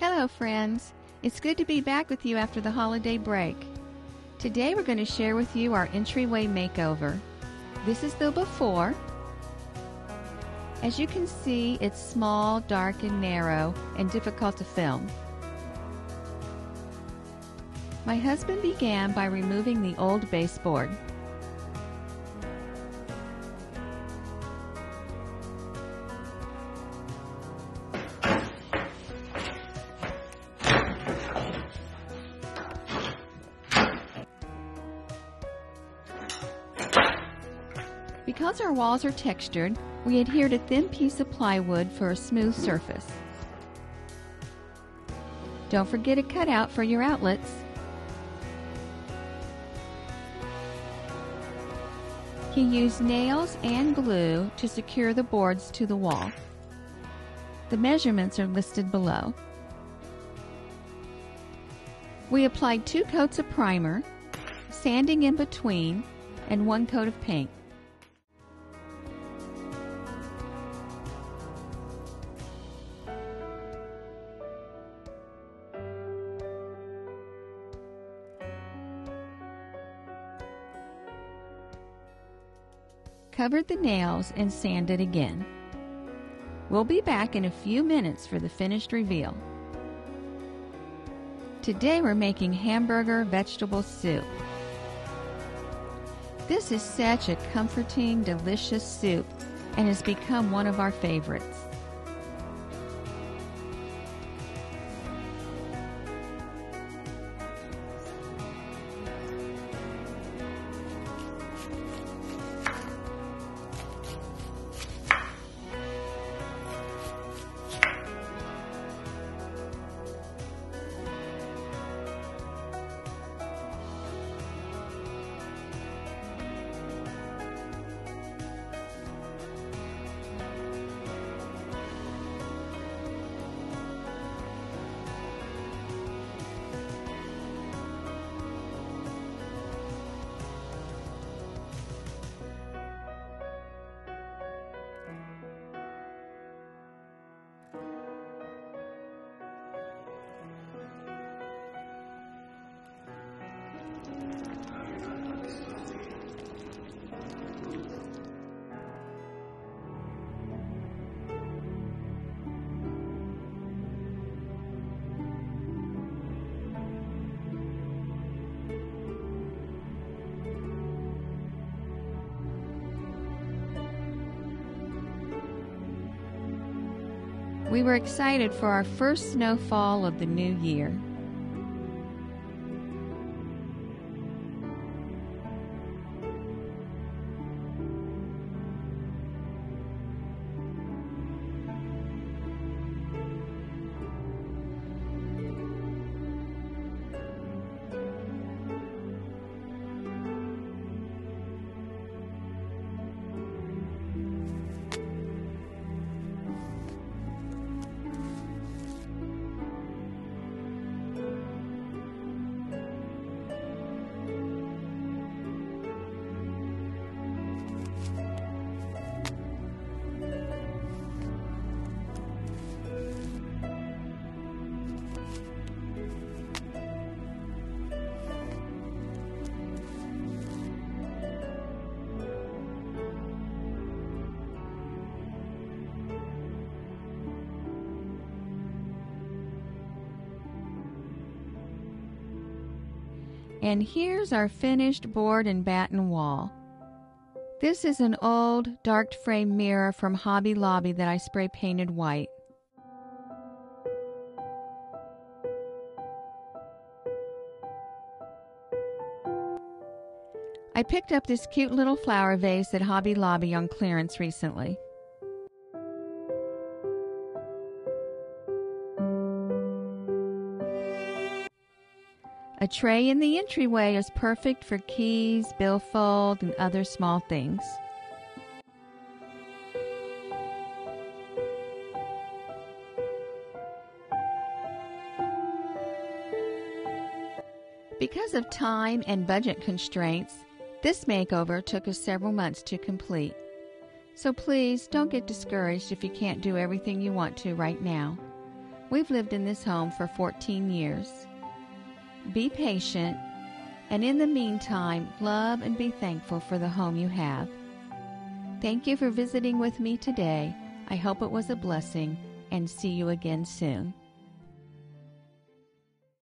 Hello, friends. It's good to be back with you after the holiday break. Today we're going to share with you our entryway makeover. This is the before. As you can see, it's small, dark, and narrow, and difficult to film. My husband began by removing the old baseboard. Because our walls are textured, we adhered a thin piece of plywood for a smooth surface. Don't forget a cutout for your outlets. He used nails and glue to secure the boards to the wall. The measurements are listed below. We applied two coats of primer, sanding in between, and one coat of paint. Covered the nails, and sanded again. We'll be back in a few minutes for the finished reveal. Today we're making hamburger vegetable soup. This is such a comforting, delicious soup and has become one of our favorites. We were excited for our first snowfall of the new year. And here's our finished board and batten wall. This is an old, dark frame mirror from Hobby Lobby that I spray painted white. I picked up this cute little flower vase at Hobby Lobby on clearance recently. A tray in the entryway is perfect for keys, billfold, and other small things. Because of time and budget constraints, this makeover took us several months to complete. So please don't get discouraged if you can't do everything you want to right now. We've lived in this home for 14 years. Be patient, and in the meantime, love and be thankful for the home you have. Thank you for visiting with me today. I hope it was a blessing, and see you again soon.